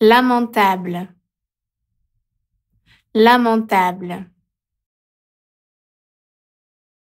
lamentable, lamentable.